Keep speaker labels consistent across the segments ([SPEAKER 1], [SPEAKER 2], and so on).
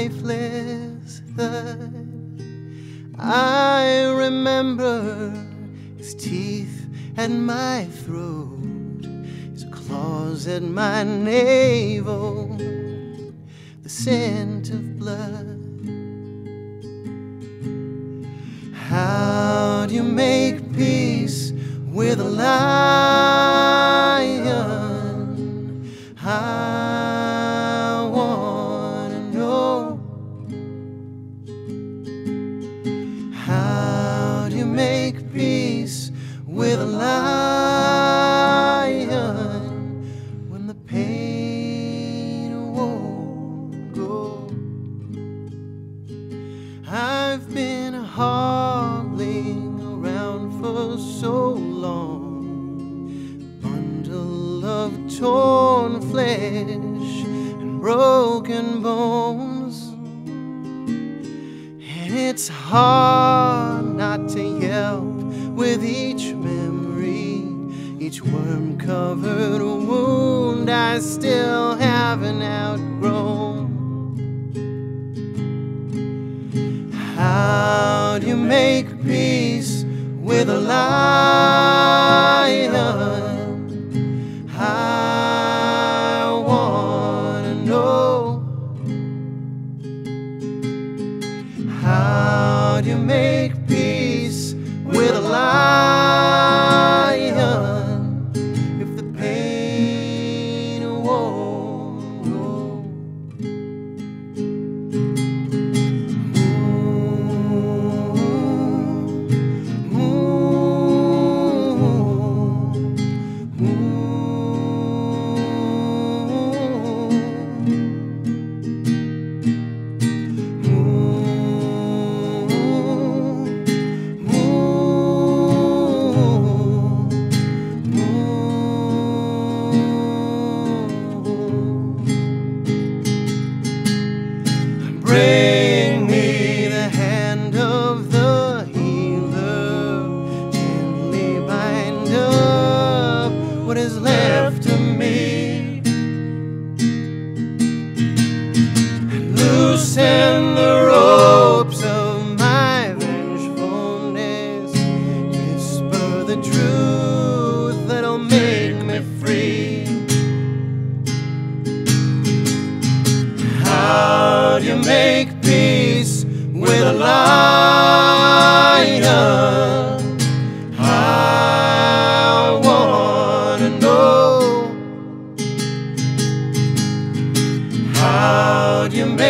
[SPEAKER 1] lifeless. I remember his teeth at my throat, his claws at my navel, the scent of blood. How do you make peace with a lion? I it's hard not to yelp with each memory, each worm covered wound I still haven't outgrown. How do you make peace with a lion?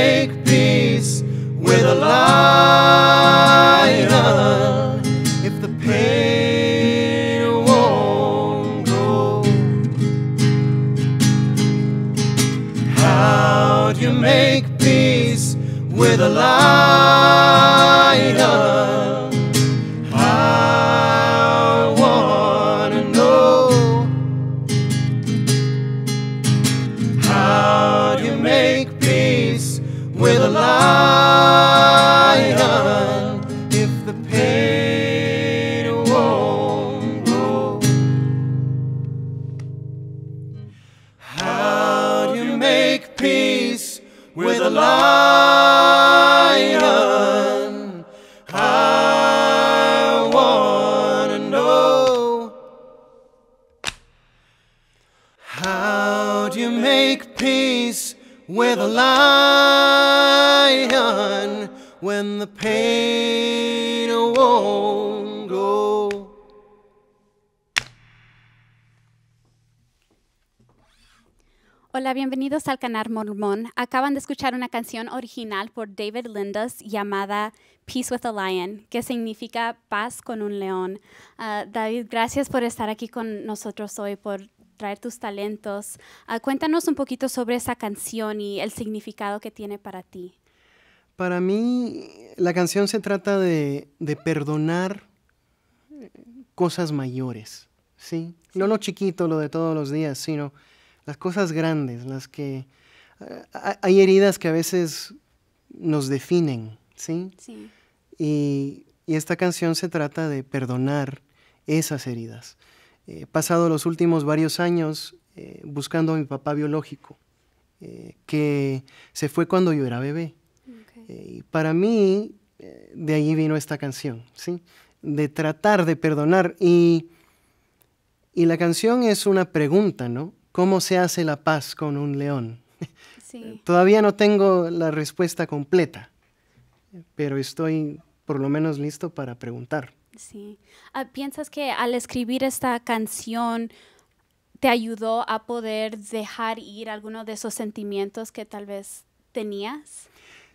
[SPEAKER 1] Make peace with a lion if the pain won't go? How do you make peace with a lion? Make peace with a lion? I wanna know. How do you make peace with a lion when the pain won't
[SPEAKER 2] Hola, bienvenidos al canal Mormón. Acaban de escuchar una canción original por David Lindas llamada Peace with a Lion, que significa paz con un león. Ah, David, gracias por estar aquí con nosotros hoy, por traer tus talentos. Ah, cuéntanos un poquito sobre esa canción y el significado que tiene para ti.
[SPEAKER 1] Para mí, la canción se trata de, de perdonar cosas mayores, ¿sí? No lo chiquito, lo de todos los días, sino las cosas grandes, las que... eh, ha- hay heridas que a veces nos definen, ¿sí?
[SPEAKER 2] Sí.
[SPEAKER 1] Y, y esta canción se trata de perdonar esas heridas. He pasado los últimos varios años eh, buscando a mi papá biológico, eh, que se fue cuando yo era bebé. Eh, y para mí, de ahí vino esta canción, ¿sí? De tratar de perdonar. Y, y la canción es una pregunta, ¿no? ¿Cómo se hace la paz con un león? Todavía no tengo la respuesta completa, pero estoy por lo menos listo para preguntar.
[SPEAKER 2] Sí. Ah, ¿Piensas que al escribir esta canción te ayudó a poder dejar ir algunos de esos sentimientos que tal vez tenías?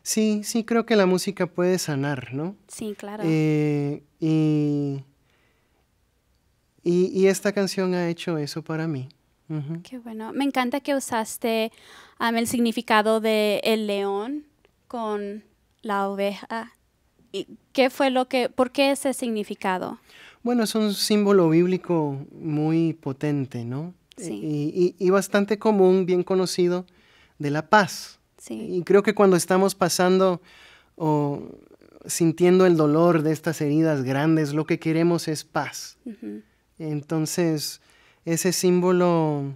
[SPEAKER 1] Sí, sí, creo que la música puede sanar, ¿no?
[SPEAKER 2] Sí, claro.
[SPEAKER 1] Eh, y, y, esta canción ha hecho eso para mí.
[SPEAKER 2] Qué bueno. Me encanta que usaste el significado de el león con la oveja. ¿Qué fue lo que, por qué ese significado?
[SPEAKER 1] Bueno, es un símbolo bíblico muy potente, ¿no? Sí. Y, bastante común, bien conocido, de la paz. Sí. Y creo que cuando estamos pasando o sintiendo el dolor de estas heridas grandes, lo que queremos es paz. Entonces, ese símbolo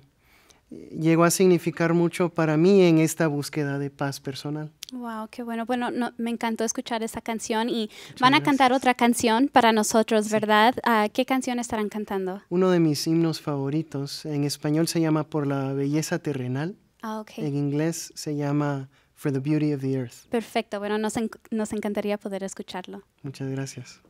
[SPEAKER 1] llegó a significar mucho para mí en esta búsqueda de paz personal.
[SPEAKER 2] Wow, qué bueno. Bueno, me encantó escuchar esta canción y van a cantar otra canción para nosotros, ¿verdad? Ah, ¿Qué canción estarán cantando?
[SPEAKER 1] Uno de mis himnos favoritos. En español se llama Por la belleza terrenal.
[SPEAKER 2] Ah, okay.
[SPEAKER 1] En inglés se llama For the Beauty of the Earth.
[SPEAKER 2] Perfecto. Bueno, nos, nos encantaría poder escucharlo.
[SPEAKER 1] Muchas gracias.